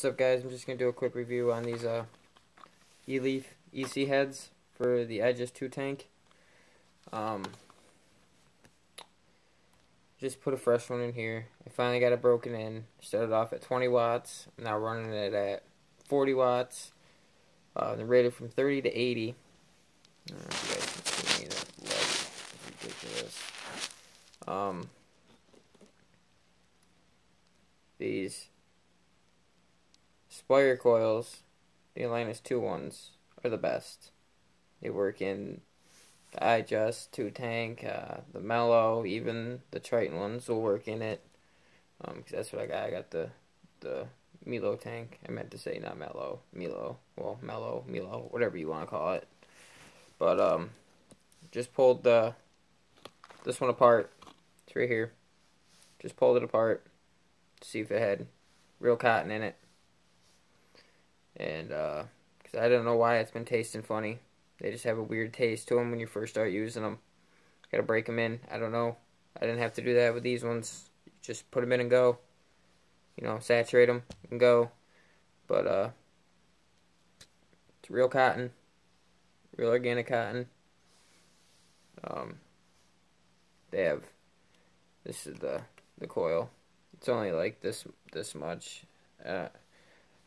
What's up guys, I'm just going to do a quick review on these uh, Eleaf EC heads for the iJust 2 tank. Um, just put a fresh one in here. I finally got it broken in. Started off at 20 watts. I'm now running it at 40 watts. Uh, rated from 30 to 80. Uh, you guys can see that light ridiculous. Um, these Spire coils, the Atlantis 2 ones, are the best. They work in the iJust 2 tank, uh, the Mellow, even the Triton ones will work in it. Um, that's what I got. I got the the Milo tank. I meant to say not Mellow, Milo. Well, Mellow, Milo, whatever you want to call it. But um, just pulled the this one apart. It's right here. Just pulled it apart to see if it had real cotton in it and because uh, I don't know why it's been tasting funny. They just have a weird taste to them when you first start using them. Gotta break them in. I don't know. I didn't have to do that with these ones. Just put them in and go. You know, saturate them and go. But uh, it's real cotton, real organic cotton. Um, they have this is the the coil. It's only like this this much. Uh,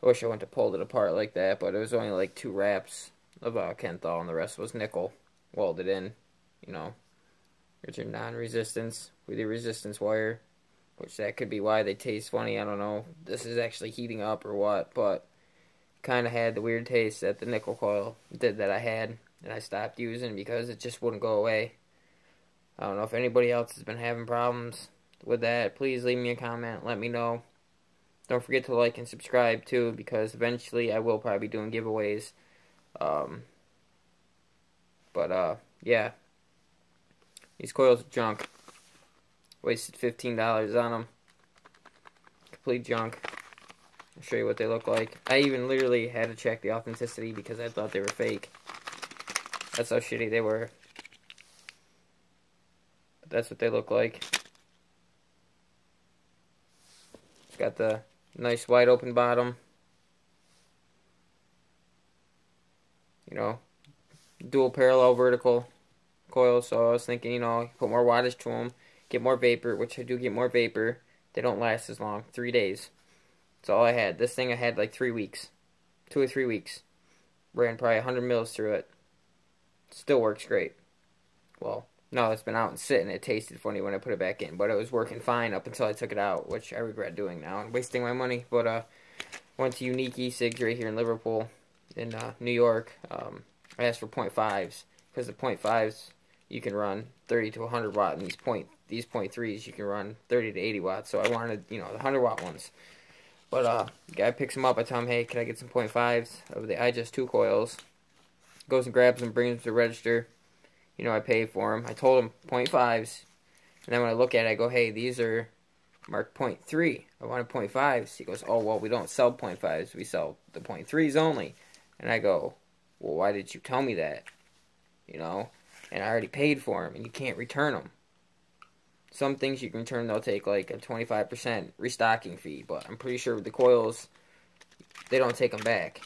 I wish I went to pulled it apart like that, but it was only like two wraps of uh, Kanthal, and the rest was nickel welded in. You know, there's your non-resistance with your resistance wire, which that could be why they taste funny. I don't know. This is actually heating up or what, but kind of had the weird taste that the nickel coil did that I had, and I stopped using because it just wouldn't go away. I don't know if anybody else has been having problems with that. Please leave me a comment. Let me know. Don't forget to like and subscribe too, because eventually I will probably be doing giveaways. Um, but uh, yeah, these coils are junk. Wasted fifteen dollars on them. Complete junk. I'll show you what they look like. I even literally had to check the authenticity because I thought they were fake. That's how shitty they were. But that's what they look like. It's got the Nice wide open bottom. You know, dual parallel vertical coil. So I was thinking, you know, put more wattage to them, get more vapor, which I do get more vapor. They don't last as long. Three days. That's all I had. This thing I had like three weeks. Two or three weeks. Ran probably 100 mils through it. Still works great. Well, no, it's been out and sitting. It tasted funny when I put it back in, but it was working fine up until I took it out, which I regret doing now and wasting my money. But uh, went to Unique E-Cigs right here in Liverpool, in uh, New York. Um, I asked for .5s because the .5s you can run 30 to 100 watt, and these point these .3s you can run 30 to 80 watts. So I wanted you know the 100 watt ones. But uh, guy picks them up. I tell him, hey, can I get some .5s of the iJust 2 coils? Goes and grabs them, brings them to the register you know, I pay for them. I told them 0.5s. And then when I look at it, I go, hey, these are marked 0.3. I want wanted 0.5s. He goes, oh, well, we don't sell 0.5s. We sell the 0.3s only. And I go, well, why did you tell me that? You know? And I already paid for them, and you can't return them. Some things you can return, they'll take like a 25% restocking fee. But I'm pretty sure with the coils, they don't take them back.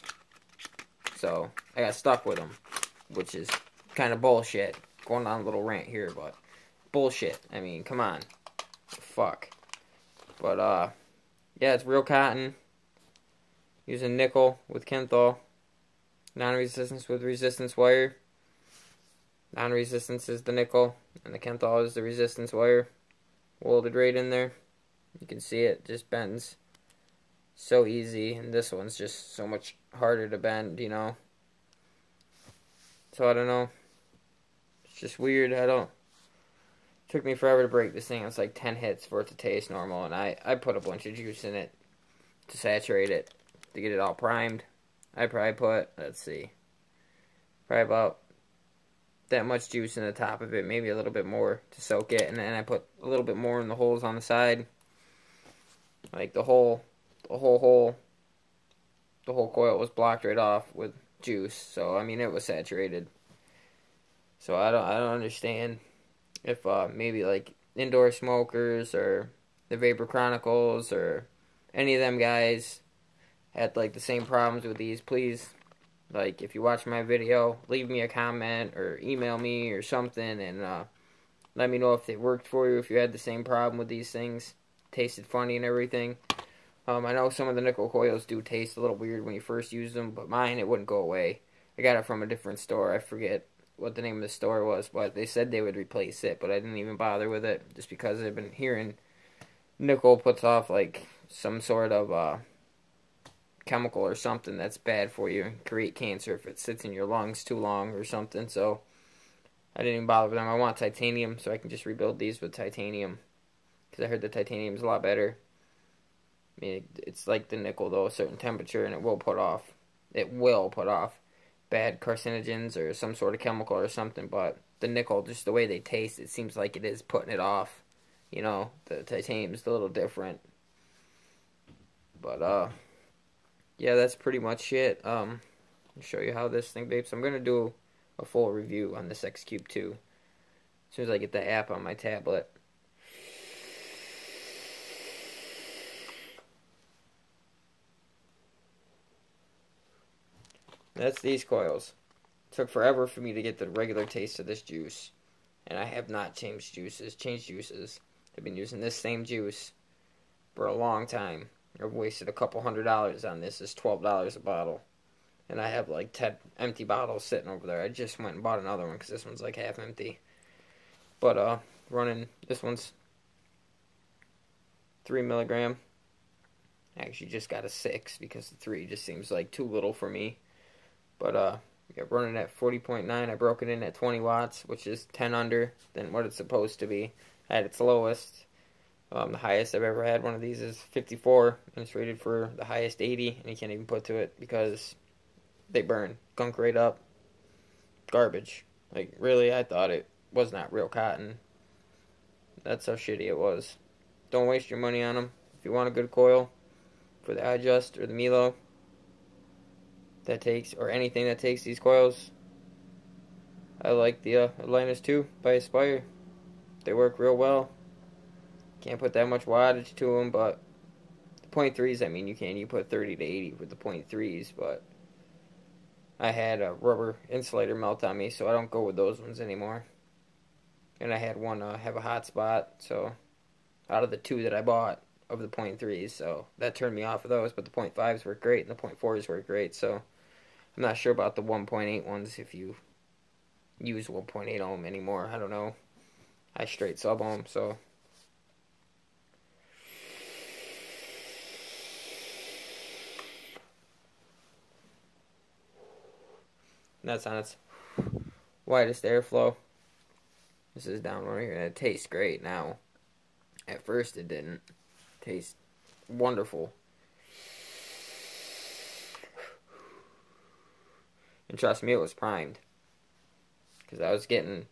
So I got stuck with them, which is kind of bullshit. Going on a little rant here, but bullshit. I mean, come on. Fuck. But, uh, yeah, it's real cotton. Using nickel with Kanthal. Non-resistance with resistance wire. Non-resistance is the nickel, and the Kanthal is the resistance wire. Welded right in there. You can see it just bends so easy, and this one's just so much harder to bend, you know. So I don't know just weird. I don't. Took me forever to break this thing. It's like 10 hits for it to taste normal, and I, I put a bunch of juice in it to saturate it, to get it all primed. I probably put, let's see, probably about that much juice in the top of it, maybe a little bit more to soak it, and then I put a little bit more in the holes on the side. Like the whole, the whole hole, the whole coil was blocked right off with juice, so I mean it was saturated. So I don't I don't understand if uh, maybe like indoor smokers or the Vapor Chronicles or any of them guys had like the same problems with these, please, like if you watch my video, leave me a comment or email me or something and uh, let me know if it worked for you, if you had the same problem with these things, tasted funny and everything. Um, I know some of the nickel coils do taste a little weird when you first use them, but mine, it wouldn't go away. I got it from a different store. I forget what the name of the store was, but they said they would replace it, but I didn't even bother with it just because I've been hearing nickel puts off like some sort of uh, chemical or something that's bad for you and create cancer if it sits in your lungs too long or something. So I didn't even bother with them. I want titanium, so I can just rebuild these with titanium because I heard the titanium is a lot better. I mean, it's like the nickel though, a certain temperature, and it will put off. It will put off bad carcinogens or some sort of chemical or something. But the nickel, just the way they taste, it seems like it is putting it off. You know, the titanium's a little different. But uh, yeah, that's pretty much it. Um, I'll show you how this thing vapes. I'm gonna do a full review on this X Cube 2 as soon as I get the app on my tablet. That's these coils. It took forever for me to get the regular taste of this juice. And I have not changed juices, changed juices. I've been using this same juice for a long time. I've wasted a couple hundred dollars on this. It's twelve dollars a bottle. And I have like ten empty bottles sitting over there. I just went and bought another one because this one's like half empty. But uh running this one's three milligram. I actually just got a six because the three just seems like too little for me. But uh, yeah, running at 40.9. I broke it in at 20 watts, which is 10 under than what it's supposed to be at its lowest. Um, the highest I've ever had one of these is 54, and it's rated for the highest 80, and you can't even put to it because they burn. Gunk right up. Garbage. Like, really, I thought it was not real cotton. That's how shitty it was. Don't waste your money on them. If you want a good coil for the iJust or the Milo, that takes, or anything that takes these coils. I like the uh, Atlantis 2 by Aspire. They work real well. Can't put that much wattage to them, but the point threes, I mean, you can. You put 30 to 80 with the point threes, but I had a rubber insulator melt on me, so I don't go with those ones anymore. And I had one uh, have a hot spot, so out of the two that I bought of the point threes, so that turned me off of those. But the point fives work great, and the point fours work great, so I'm not sure about the 1.8 ones if you use 1.8 ohm anymore. I don't know. I straight sub ohm, so. That's on its widest airflow. This is down right here. And it tastes great now. At first it didn't. Taste wonderful. And trust me, it was primed. Because I was getting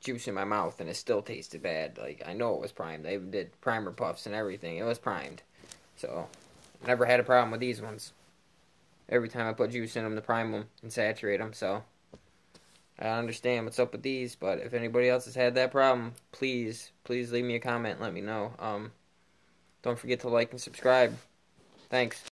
juice in my mouth and it still tasted bad. Like, I know it was primed. They did primer puffs and everything. It was primed. So, never had a problem with these ones. Every time I put juice in them to prime them and saturate them. So, I understand what's up with these. But if anybody else has had that problem, please, please leave me a comment let me know. Um, don't forget to like and subscribe. Thanks.